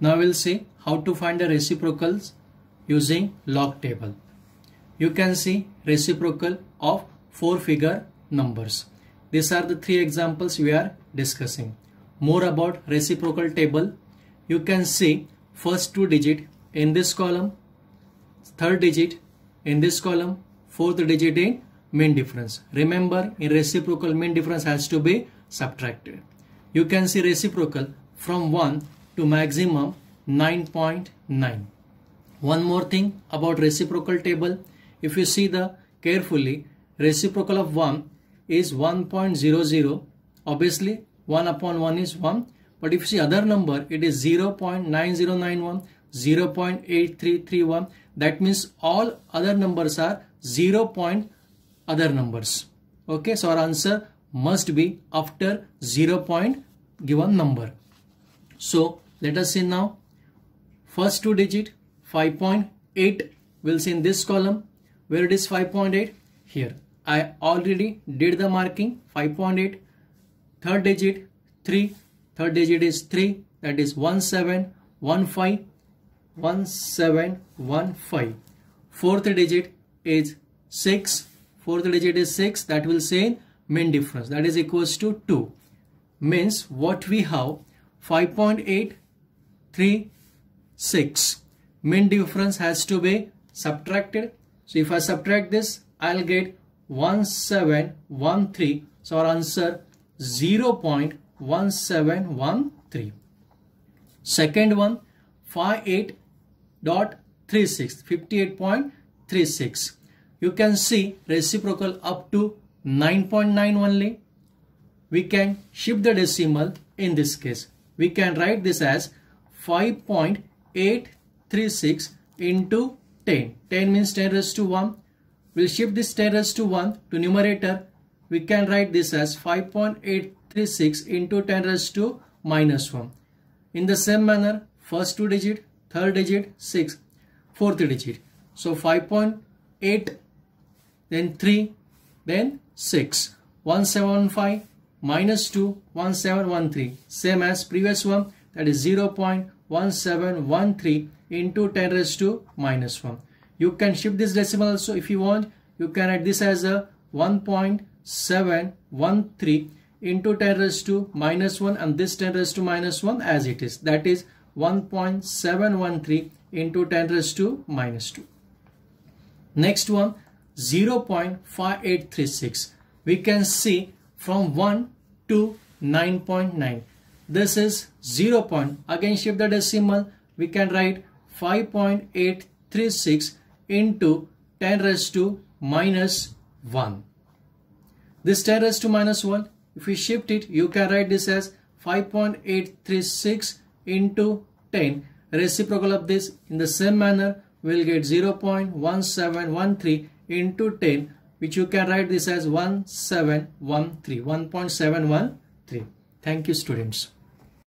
Now we'll see how to find the reciprocals using log table. You can see reciprocal of four figure numbers. These are the three examples we are discussing. More about reciprocal table. You can see first two digit in this column, third digit in this column, fourth digit in mean difference. Remember in reciprocal mean difference has to be subtracted. You can see reciprocal from 1 to maximum 9.9. .9. One more thing about reciprocal table. If you see the carefully reciprocal of 1 is 1.00 obviously 1 upon 1 is 1 but if you see other number it is 0.9091 0.8331 that means all other numbers are 0. Point other numbers okay so our answer must be after 0 point given number so let us see now. First two digit 5.8 will see in this column. Where it is 5.8 here. I already did the marking 5.8 third digit 3 third digit is 3 that is 1715 1715 fourth digit is 6 fourth digit is 6 that will say mean difference. That is equals to 2 means what we have 5.836 mean difference has to be subtracted. So if I subtract this I'll get 1713 so our answer 0.1713 second one 58.36 58.36 you can see reciprocal up to 9.9 only. We can shift the decimal in this case. We can write this as 5.836 into 10 10 means 10 raised to 1 We'll shift this 10 raised to 1 to numerator. We can write this as 5.836 into 10 raised to minus 1. In the same manner, first two digit, third digit, 6, fourth digit. So 5.8, then 3, then 6. 1715 minus 2, 1713. Same as previous one, that is 0.1713 into 10 raised to minus 1 you can shift this decimal also if you want. You can write this as a 1.713 into 10 raised to minus 1 and this 10 raised to minus 1 as it is. That is 1.713 into 10 raised to minus 2 next one 0.5836 we can see from 1 to 9.9 this is 0 point again shift the decimal we can write 5.836 into 10 raised to minus 1. This 10 raised to minus 1, if we shift it, you can write this as 5.836 into 10. Reciprocal of this in the same manner, we'll get 0.1713 into 10, which you can write this as 1713, 1.713. Thank you students.